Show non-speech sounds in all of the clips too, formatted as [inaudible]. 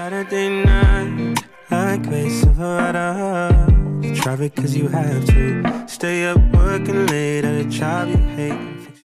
Saturday night, like Grace Silverado. You drive cause you have to. Stay up working late at a job you hate.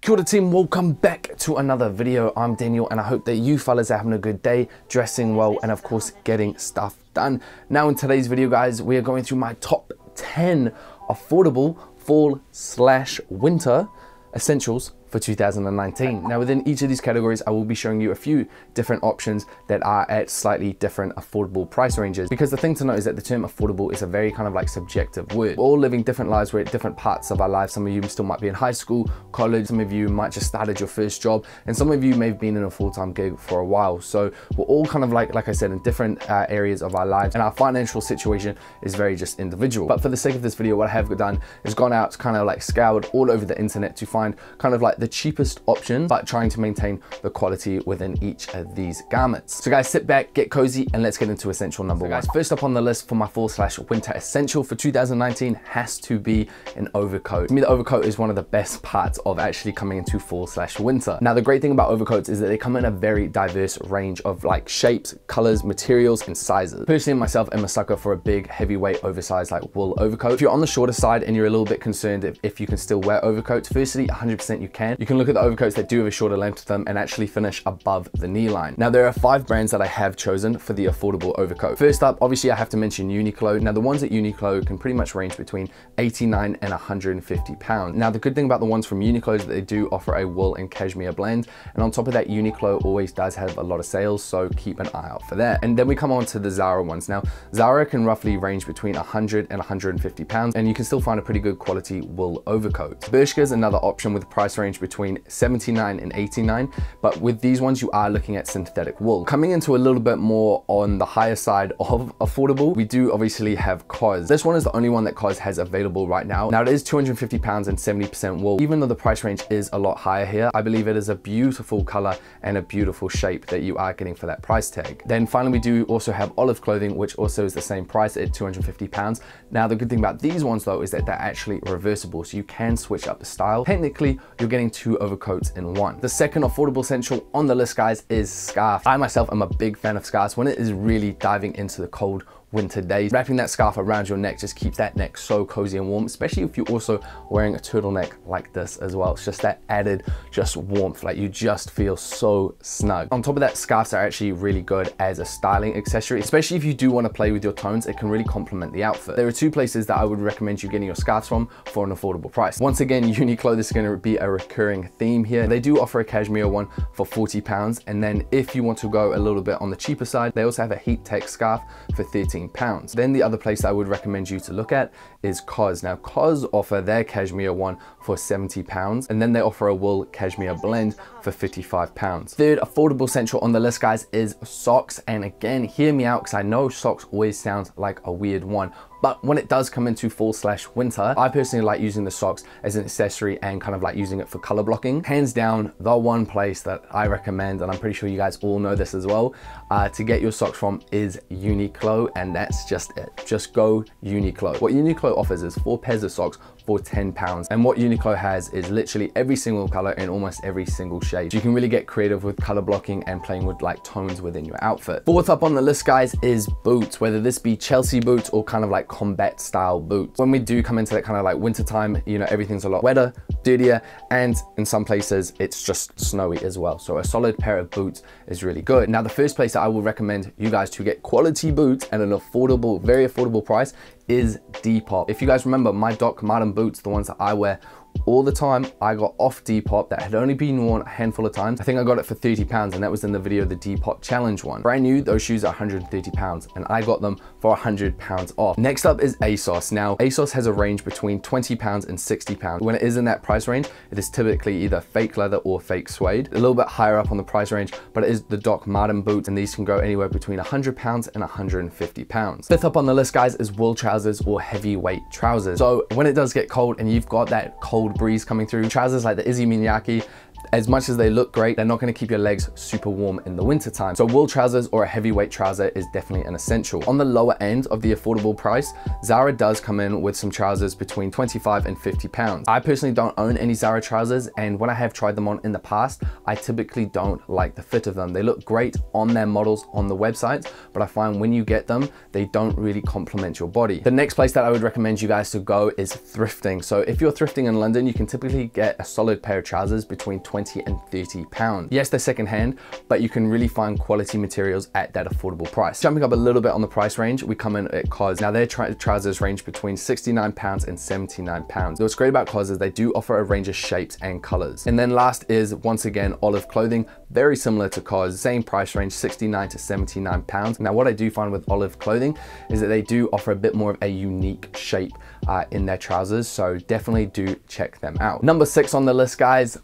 Kia ora team, welcome back to another video. I'm Daniel and I hope that you fellas are having a good day, dressing well and of course getting stuff done. Now in today's video guys, we are going through my top 10 affordable fall slash winter essentials for 2019. Now within each of these categories, I will be showing you a few different options that are at slightly different affordable price ranges. Because the thing to note is that the term affordable is a very kind of like subjective word. We're all living different lives, we're at different parts of our lives. Some of you still might be in high school, college, some of you might just started your first job, and some of you may have been in a full-time gig for a while. So we're all kind of like, like I said, in different uh, areas of our lives, and our financial situation is very just individual. But for the sake of this video, what I have done is gone out, kind of like scoured all over the internet to find kind of like the cheapest option, but trying to maintain the quality within each of these garments. So guys, sit back, get cozy, and let's get into essential number so guys, one. First up on the list for my fall slash winter essential for 2019 has to be an overcoat. To me, the overcoat is one of the best parts of actually coming into fall slash winter. Now, the great thing about overcoats is that they come in a very diverse range of like shapes, colors, materials, and sizes. Personally, myself, I'm a sucker for a big, heavyweight, oversized like wool overcoat. If you're on the shorter side and you're a little bit concerned if, if you can still wear overcoats, firstly, 100% you can. You can look at the overcoats that do have a shorter length to them and actually finish above the knee line. Now there are five brands that I have chosen for the affordable overcoat. First up, obviously I have to mention Uniqlo. Now the ones at Uniqlo can pretty much range between 89 and 150 pounds. Now the good thing about the ones from Uniqlo is that they do offer a wool and cashmere blend. And on top of that, Uniqlo always does have a lot of sales, so keep an eye out for that. And then we come on to the Zara ones. Now Zara can roughly range between 100 and 150 pounds, and you can still find a pretty good quality wool overcoat. Bershka is another option with a price range between 79 and 89, but with these ones, you are looking at synthetic wool. Coming into a little bit more on the higher side of affordable, we do obviously have COS. This one is the only one that COS has available right now. Now it is 250 pounds and 70% wool. Even though the price range is a lot higher here, I believe it is a beautiful color and a beautiful shape that you are getting for that price tag. Then finally, we do also have olive clothing, which also is the same price at 250 pounds. Now, the good thing about these ones though, is that they're actually reversible. So you can switch up the style. Technically, you're getting two overcoats in one. The second affordable essential on the list, guys, is scarf. I myself am a big fan of scarves when it is really diving into the cold winter days. Wrapping that scarf around your neck just keeps that neck so cozy and warm, especially if you're also wearing a turtleneck like this as well. It's just that added just warmth, like you just feel so snug. On top of that, scarves are actually really good as a styling accessory, especially if you do want to play with your tones, it can really complement the outfit. There are two places that I would recommend you getting your scarves from for an affordable price. Once again, [laughs] Uniqlo, this is going to be a recurring theme here. They do offer a cashmere one for 40 pounds. And then if you want to go a little bit on the cheaper side, they also have a heat tech scarf for 13 pounds. Then the other place I would recommend you to look at is COS. Now COS offer their cashmere one for 70 pounds and then they offer a wool cashmere blend for 55 pounds. Third affordable central on the list guys is socks and again hear me out because I know socks always sounds like a weird one but when it does come into fall slash winter, I personally like using the socks as an accessory and kind of like using it for color blocking. Hands down, the one place that I recommend, and I'm pretty sure you guys all know this as well, uh, to get your socks from is Uniqlo, and that's just it. Just go Uniqlo. What Uniqlo offers is four pairs of socks for 10 pounds. And what Uniqlo has is literally every single color in almost every single shade. So you can really get creative with color blocking and playing with like tones within your outfit. Fourth up on the list, guys, is boots, whether this be Chelsea boots or kind of like combat style boots. When we do come into that kind of like winter time, you know, everything's a lot wetter, dirtier, and in some places it's just snowy as well. So a solid pair of boots is really good. Now, the first place that I will recommend you guys to get quality boots at an affordable, very affordable price is Depop. If you guys remember my Doc Marten boots, the ones that I wear all the time. I got off Depop that had only been worn a handful of times. I think I got it for 30 pounds and that was in the video, the Depop challenge one. Brand new, those shoes are 130 pounds and I got them for 100 pounds off. Next up is ASOS. Now, ASOS has a range between 20 pounds and 60 pounds. When it is in that price range, it is typically either fake leather or fake suede. A little bit higher up on the price range, but it is the Doc Marten boots and these can go anywhere between 100 pounds and 150 pounds. Fifth up on the list, guys, is wool trousers or heavyweight trousers. So when it does get cold and you've got that cold breeze coming through. Trousers like the Issey Miyake as much as they look great, they're not gonna keep your legs super warm in the winter time. So wool trousers or a heavyweight trouser is definitely an essential. On the lower end of the affordable price, Zara does come in with some trousers between 25 and 50 pounds. I personally don't own any Zara trousers and when I have tried them on in the past, I typically don't like the fit of them. They look great on their models on the websites, but I find when you get them, they don't really complement your body. The next place that I would recommend you guys to go is thrifting. So if you're thrifting in London, you can typically get a solid pair of trousers between 20 and 30 pounds. Yes, they're secondhand, but you can really find quality materials at that affordable price. Jumping up a little bit on the price range, we come in at COS. Now their trousers range between 69 pounds and 79 pounds. What's great about COS is they do offer a range of shapes and colors. And then last is once again, Olive Clothing, very similar to COS, same price range, 69 to 79 pounds. Now what I do find with Olive Clothing is that they do offer a bit more of a unique shape uh, in their trousers. So definitely do check them out. Number six on the list, guys,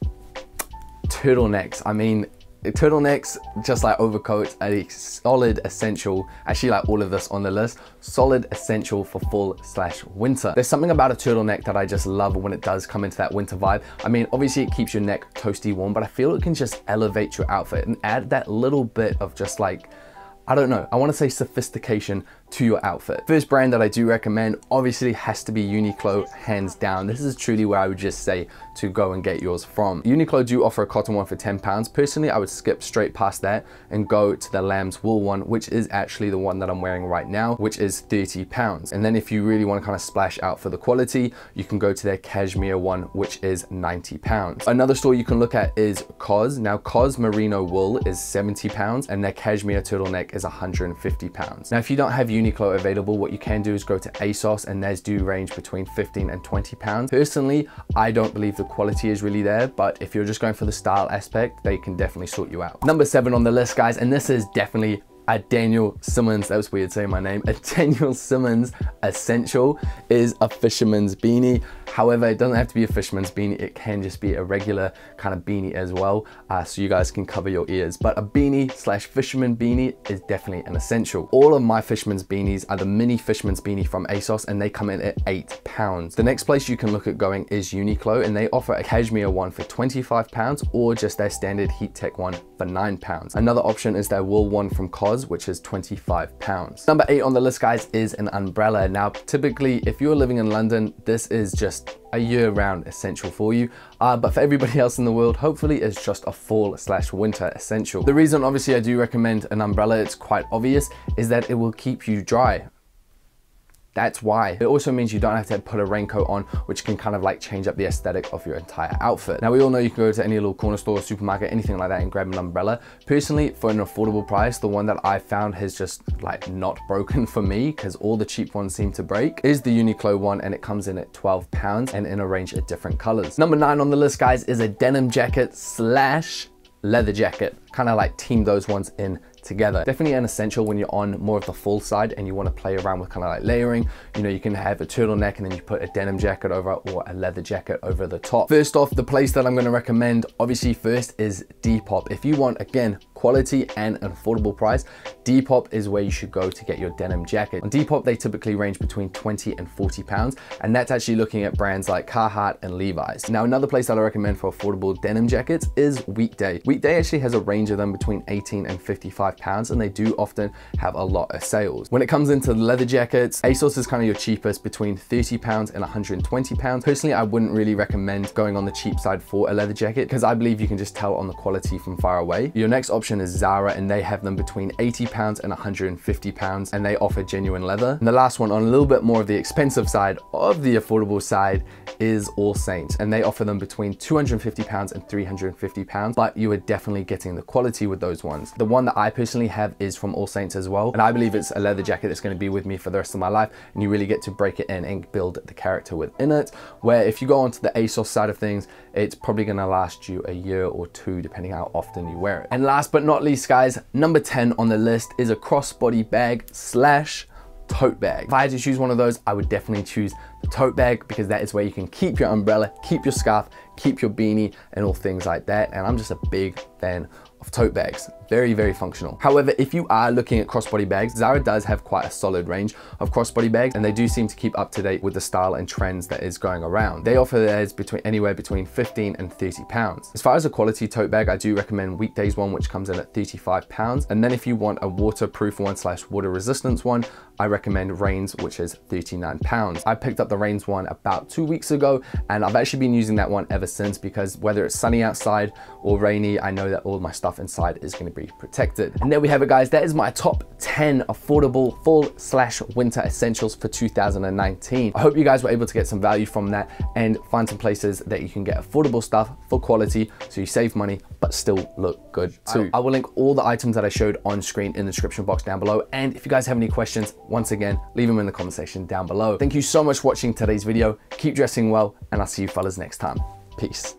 turtlenecks. I mean, turtlenecks, just like overcoats, a solid essential, actually like all of this on the list, solid essential for fall slash winter. There's something about a turtleneck that I just love when it does come into that winter vibe. I mean, obviously it keeps your neck toasty warm, but I feel it can just elevate your outfit and add that little bit of just like, I don't know, I wanna say sophistication to your outfit. First brand that I do recommend obviously has to be Uniqlo, hands down. This is truly where I would just say to go and get yours from. Uniqlo do offer a cotton one for 10 pounds. Personally, I would skip straight past that and go to the lamb's wool one, which is actually the one that I'm wearing right now, which is 30 pounds. And then if you really want to kind of splash out for the quality, you can go to their cashmere one, which is 90 pounds. Another store you can look at is COS. Now COS merino wool is 70 pounds and their cashmere turtleneck is 150 pounds. Now, if you don't have Uniqlo Uniqlo available, what you can do is go to ASOS and theirs do range between 15 and 20 pounds. Personally, I don't believe the quality is really there, but if you're just going for the style aspect, they can definitely sort you out. Number seven on the list, guys, and this is definitely a Daniel Simmons, that was weird saying my name, [laughs] a Daniel Simmons essential is a fisherman's beanie. However, it doesn't have to be a fisherman's beanie. It can just be a regular kind of beanie as well. Uh, so you guys can cover your ears. But a beanie slash fisherman beanie is definitely an essential. All of my fisherman's beanies are the mini fisherman's beanie from ASOS and they come in at eight pounds. The next place you can look at going is Uniqlo and they offer a cashmere one for 25 pounds or just their standard heat tech one for nine pounds. Another option is their wool one from COS, which is 25 pounds. Number eight on the list, guys, is an umbrella. Now, typically, if you're living in London, this is just a year-round essential for you, uh, but for everybody [laughs] else in the world, hopefully it's just a fall slash winter essential. The reason obviously I do recommend an umbrella, it's quite obvious, is that it will keep you dry. That's why. It also means you don't have to put a raincoat on, which can kind of like change up the aesthetic of your entire outfit. Now, we all know you can go to any little corner store, supermarket, anything like that and grab an umbrella. Personally, for an affordable price, the one that I found has just like not broken [laughs] for me because all the cheap ones seem to break is the Uniqlo one and it comes in at 12 pounds and in a range of different colors. Number nine on the list, guys, is a denim jacket slash leather jacket. Kind of like team those ones in together. Definitely an essential when you're on more of the full side and you want to play around with kind of like layering. You know, you can have a turtleneck and then you put a denim jacket over or a leather jacket over the top. First off, the place that I'm going to recommend, obviously first is Depop. If you want, again, quality and an affordable price, Depop is where you should go to get your denim jacket. On Depop, they typically range between 20 and 40 pounds, and that's actually looking at brands like Carhartt and Levi's. Now, another place that I recommend for affordable denim jackets is Weekday. Weekday actually has a range of them between 18 and 55 pounds, and they do often have a lot of sales. When it comes into leather jackets, ASOS is kind of your cheapest between 30 pounds and 120 pounds. Personally, I wouldn't really recommend going on the cheap side for a leather jacket because I believe you can just tell on the quality from far away. Your next option option is Zara and they have them between 80 pounds and 150 pounds and they offer genuine leather. And the last one on a little bit more of the expensive side of the affordable side is All Saints and they offer them between 250 pounds and 350 pounds, but you are definitely getting the quality with those ones. The one that I personally have is from All Saints as well. And I believe it's a leather jacket that's gonna be with me for the rest of my life. And you really get to break it in and build the character within it. Where if you go onto the ASOS side of things, it's probably gonna last you a year or two, depending how often you wear it. And last but not least, guys, number 10 on the list is a crossbody bag slash tote bag. If I had to choose one of those, I would definitely choose tote bag because that is where you can keep your umbrella, keep your scarf, keep your beanie and all things like that. And I'm just a big fan of tote bags. Very, very functional. However, if you are looking at crossbody bags, Zara does have quite a solid range of crossbody bags and they do seem to keep up to date with the style and trends that is going around. They offer theirs between anywhere between 15 and 30 pounds. As far as a quality tote bag, I do recommend Weekdays one, which comes in at 35 pounds. And then if you want a waterproof one slash water resistance one, I recommend Rains, which is 39 pounds. I picked up the Rains one about two weeks ago and I've actually been using that one ever since because whether it's sunny outside or rainy, I know that all my stuff inside is gonna be protected. And there we have it guys, that is my top 10 affordable fall slash winter essentials for 2019. I hope you guys were able to get some value from that and find some places that you can get affordable stuff for quality so you save money but still look good too. I, I will link all the items that I showed on screen in the description box down below and if you guys have any questions, once again, leave them in the comment section down below. Thank you so much for watching today's video. Keep dressing well and I'll see you fellas next time. Peace.